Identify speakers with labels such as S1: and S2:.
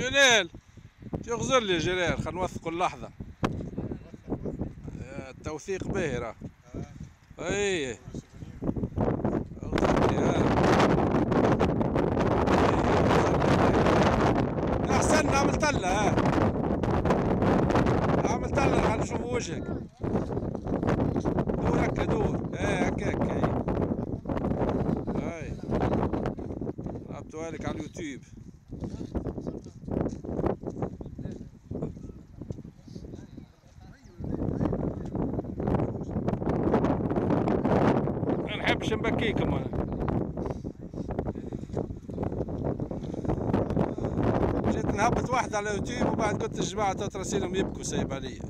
S1: جلال تغزر لي جلال خلينا نوثقوا اللحظة يا التوثيق باهي راه اي اغزر لي ها إيه، احسن نعمل طلة ها نعمل طلة خلينا نشوف وجهك دور هكا دور إيه هكاك إيه هاي لعبتوها لك على اليوتيوب نحبش نبكيكم أنا جيت نهبط واحد على اليوتيوب وبعد قلت الجماعة ترسيلهم يبكوا سايب عليا